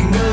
are making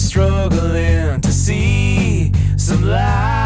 struggling to see some light.